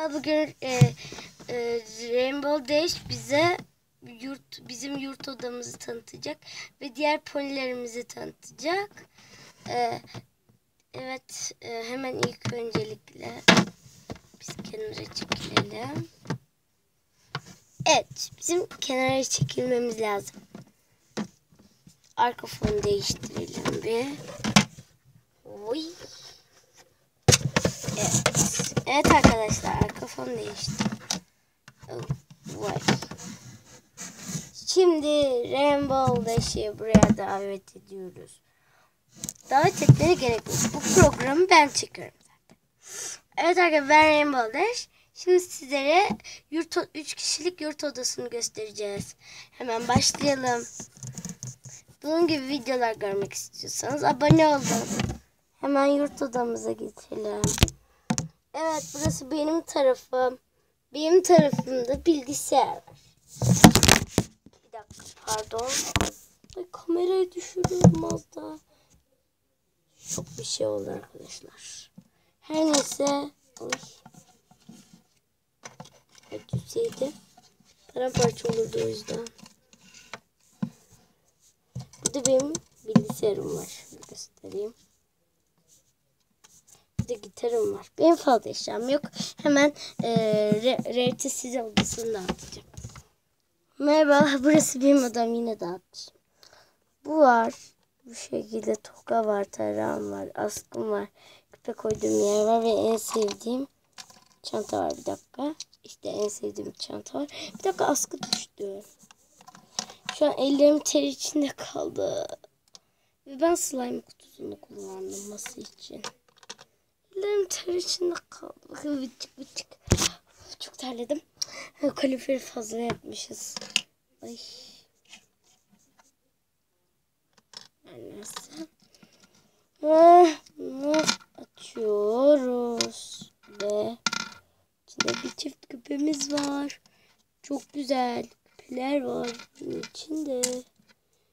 Merhaba bugün e, e, Rainbow Dash bize yurt bizim yurt odamızı tanıtacak ve diğer ponilerimizi tanıtacak. E, evet e, hemen ilk öncelikle biz kenara çekilelim. Evet bizim kenara çekilmemiz lazım. Arka fonu değiştirelim bir. Oy. Evet. Evet arkadaşlar arka fon değişti. Oh. Şimdi Rainbow Dash'i buraya davet ediyoruz. Davet etmeye gerek yok. Bu programı ben çekiyorum zaten. Evet arkadaşlar ben Rainbow Dash. Şimdi sizlere yurt 3 kişilik yurt odasını göstereceğiz. Hemen başlayalım. Bunun gibi videolar görmek istiyorsanız abone olun. Hemen yurt odamıza geçelim. Evet burası benim tarafım. Benim tarafımda bilgisayar var. Bir dakika pardon. Ay, kamerayı düşürüyorum az daha. Çok bir şey oldu arkadaşlar. Her neyse. Oy. Evet düşseydi. Paramparça olurdu o yüzden. Burada benim bilgisayarım var. Şöyle göstereyim. Burada gitarım var. Benim fazla eşyam yok. Hemen e, Rarity size odasını dağıtacağım. Merhaba. Burası benim odam. Yine dağıtacağım. Bu var. Bu şekilde toka var. Tarağım var. Askım var. Küpe koyduğum yer var. Ve en sevdiğim çanta var. Bir dakika. İşte en sevdiğim çanta var. Bir dakika askı düştü. Şu an ellerim ter içinde kaldı. Ve ben slime kutusunu kullandım masa için. Ellerim ter içinde kaldı. Bakın bıçık. Çok terledim. Kaloriferi fazla yapmışız. Ay. Neyse. Açıyoruz. Ve içinde bir çift küpemiz var. Çok güzel küpeler var. Bunun içinde.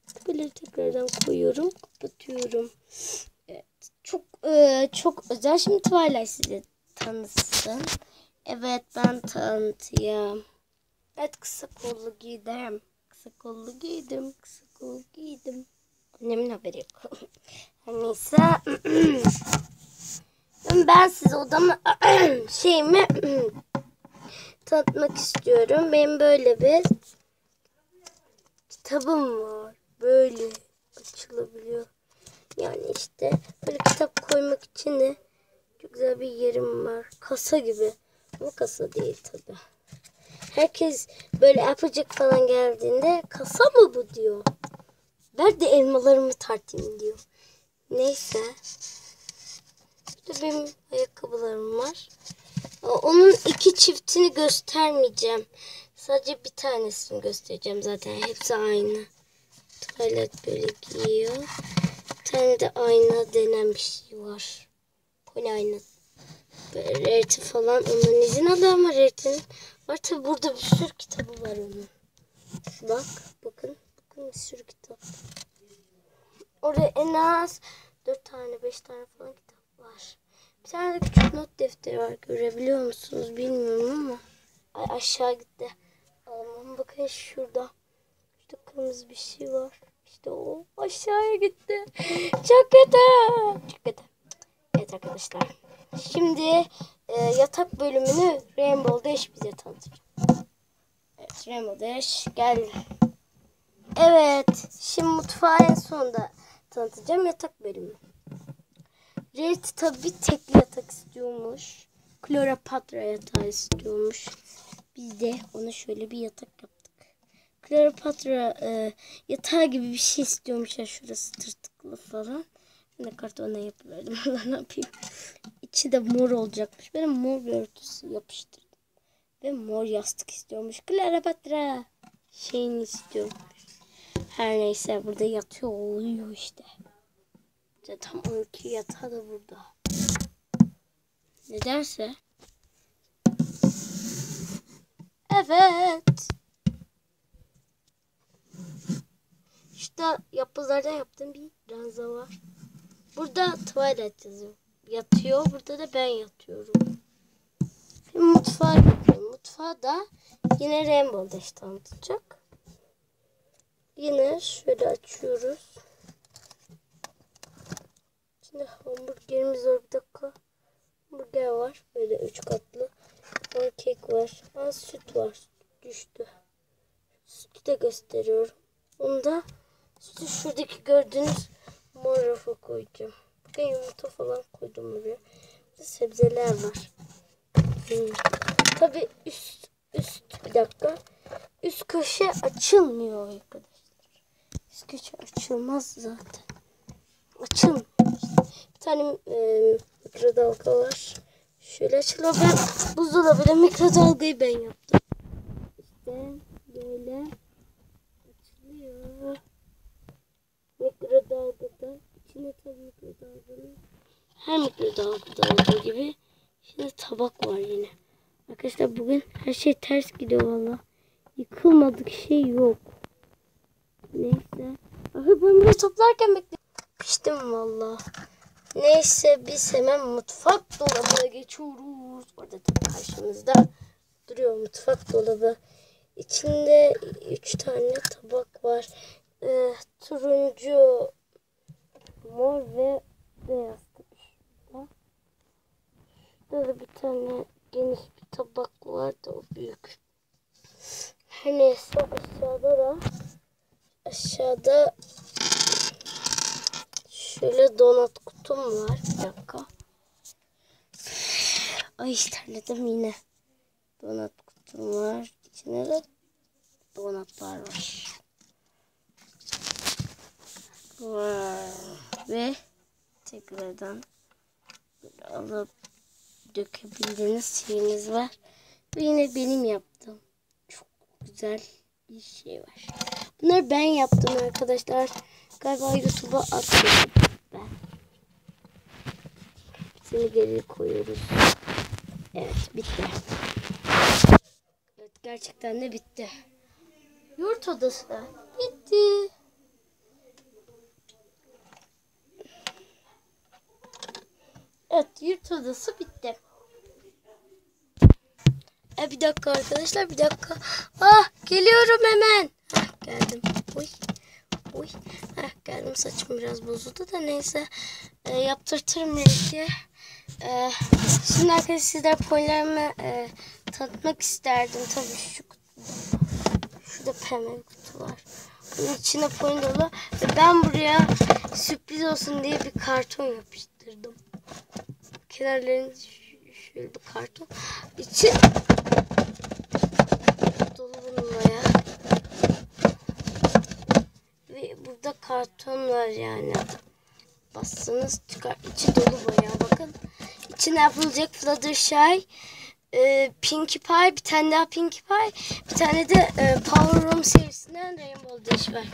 Küpeleri tekrardan koyuyorum. Kapatıyorum. Evet. Çok özel. Şimdi Twilight size tanısın. Evet ben tanıtayım. Evet kısa kollu giydim. Kısa kollu giydim. Kısa kollu giydim. Annemin haberi yok. Neyse. ben size odamı şeyimi tanıtmak istiyorum. Benim böyle bir kitabım var. Böyle açılabiliyor. Yani işte böyle kitap koymak için de çok güzel bir yerim var. Kasa gibi. Ama kasa değil tabi. Herkes böyle yapacak falan geldiğinde kasa mı bu diyor. Ver de elmalarımı tartayım diyor. Neyse. Burada benim ayakkabılarım var. Onun iki çiftini göstermeyeceğim. Sadece bir tanesini göstereceğim zaten. Hepsi aynı. Tuvalet böyle giyiyor. Tane ayna denen bir şey var. Pony aynası. Rarity falan onun izin alıyor ama Rarity'nin var tabi burada bir sürü kitabı var onun. Bak bakın bakın bir sürü kitap. Orada en az 4 tane 5 tane falan kitap var. Bir tane de küçük not defteri var görebiliyor musunuz bilmiyorum ama. Ay aşağı gitti. Aman bakın şurada. Şurada kırmızı bir şey var. İşte o aşağıya gitti. Çok kötü. Çok kötü. Evet arkadaşlar. Şimdi e, yatak bölümünü Rainbow Dash bize tanıtacak. Evet Rainbow Dash gel. Evet. Şimdi mutfağı en sonunda tanıtacağım yatak bölümü. Red tabi tekli yatak istiyormuş. Kleopatra yatağı istiyormuş. Biz de ona şöyle bir yatak yaptık. Kleopatra e, yatağı gibi bir şey istiyormuş ya şurası tırtıklı falan. Ben de kartona yapıverdim. ne yapayım? İçi de mor olacakmış. Benim mor bir örtüsü yapıştırdım. Ve mor yastık istiyormuş. Kleopatra şeyini istiyormuş. Her neyse burada yatıyor oluyor işte. Tam 12 yatağı da burada. Nedense. Evet. İşte yapılarda yaptığım bir ranza var. Burada Twilight yazıyor. Yatıyor. Burada da ben yatıyorum. Şimdi mutfağa mutfağa gidiyorum. Mutfağı da yine Rainbow Dash tanıtacak. Yine şöyle açıyoruz. Şimdi hamburgerimiz var bir dakika. Hamburger var. Böyle üç katlı. Sonra kek var. Az süt var. Düştü. Sütü de gösteriyorum. Onda sütü şuradaki gördüğünüz mor rafa koyacağım. Bugün yumurta falan koydum buraya. Burada sebzeler var. Hmm. Tabii üst üst bir dakika. Üst köşe açılmıyor arkadaşlar. Üst köşe açılmaz zaten. Açılmıyor. Bir tane e, mikrodalga var. Şöyle açılıyor. Ben buzdolabıyla mikrodalgayı ben yaptım. İşte böyle açılıyor. İçine tabii mikrodalganın her mikrodalgada olduğu gibi içinde tabak var yine. Arkadaşlar bugün her şey ters gidiyor valla. Yıkılmadık şey yok. Neyse. Aha ben burayı toplarken bekle. Piştim valla. Neyse biz hemen mutfak dolabına geçiyoruz. Orada karşımızda duruyor mutfak dolabı. İçinde üç tane tabak var. Ee, turuncu, mor ve beyaz tabii şurada. Da bir tane geniş bir tabak var da o büyük. Her neyse aşağıda da aşağıda şöyle donat kutum var. Bir dakika. Ay terledim yine. Donat kutum var. İçine de donatlar var. Var. Ve tekrardan alıp dökebildiğiniz şeyiniz var. Ve yine benim yaptığım çok güzel bir şey var. Bunları ben yaptım arkadaşlar. Galiba YouTube'a atmadım ben. Seni geri koyuyoruz. Evet bitti. Evet gerçekten de bitti. Yurt odası da bitti. Evet yurt odası bitti. E bir dakika arkadaşlar bir dakika. Ah geliyorum hemen. Heh, geldim. Uy. Uy. Heh, geldim saçım biraz bozuldu da neyse. E, yaptırtırım belki. E, şimdi arkadaşlar sizler ponilerimi e, tanıtmak isterdim. Tabii şu Şurada pembe bir kutu var. Bunun içine pony dolu. Ve ben buraya sürpriz olsun diye bir karton yapıştırdım. Kenarlarını şöyle bir karton. İçi dolu bununla ya. Ve burada karton var yani. Bassanız çıkar. İçi dolu bayağı bakın. İçine yapılacak Fluttershy, e, Pinkie Pie, bir tane daha Pinkie Pie, bir tane de e, Power Room serisinden Rainbow Dash var.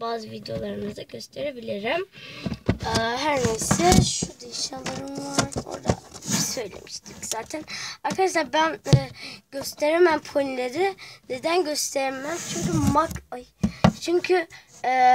Bazı videolarımızda gösterebilirim. E, her neyse şu eşyalarım var. Orada söylemiştik zaten. Arkadaşlar ben e, gösteremem ponileri. Neden gösteremem? Çünkü mak ay çünkü e,